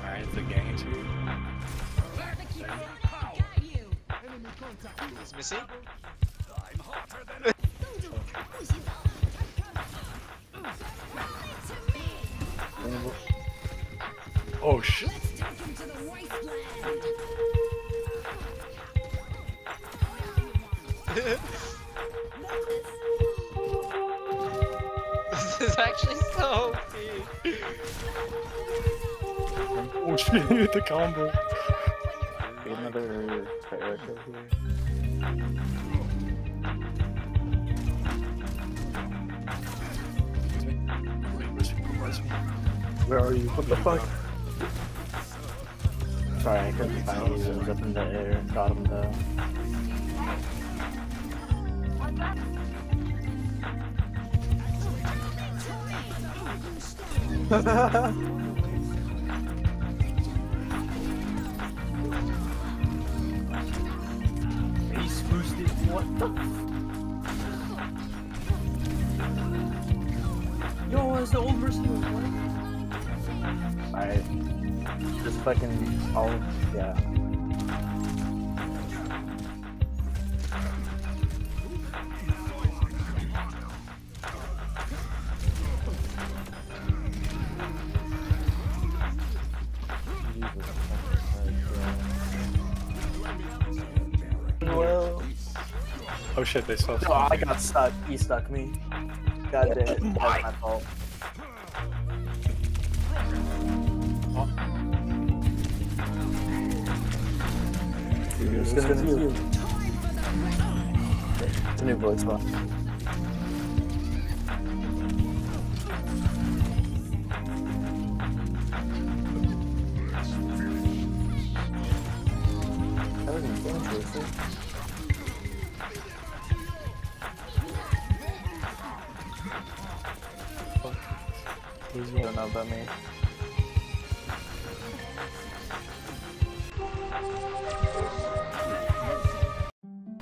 Alright, the gang too. He's missing? Oh shit. this is actually so Oh shit, the combo. Get another character here. Where are you? What the fuck? Sorry, I couldn't find you. It was up in the air. Got him though. Ace boosted. What the? Yo, it's the old mercenary. What? I Just fucking all. Yeah. Well, Oh shit, they saw no, I got stuck. He stuck me. God damn it. Oh That's my fault. It's gonna be. It's a new voice box. That was interesting. You don't know about me.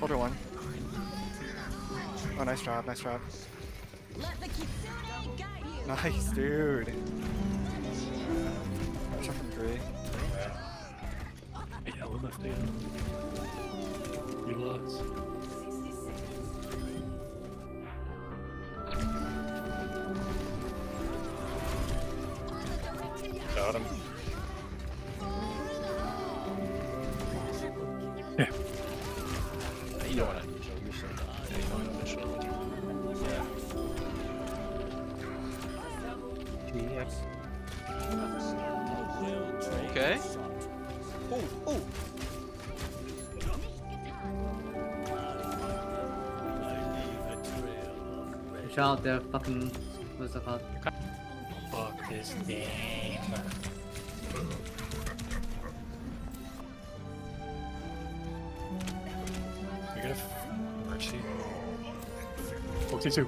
Older one. Oh, nice job, nice job. Nice, dude. Shot three. Got him. Yeah. You don't want to show yourself. You don't want to show Okay. Oh, oh. Shout out the fucking what's it called? this game. Negative. Mercy. 42.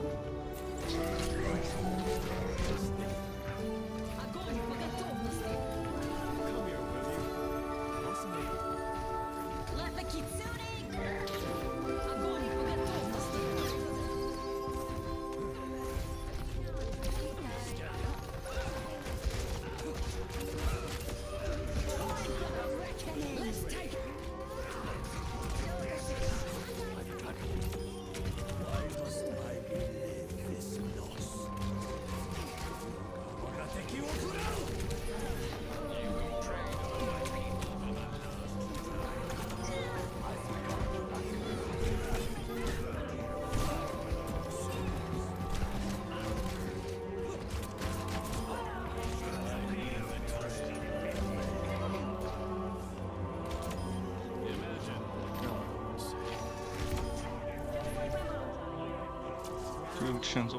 Functions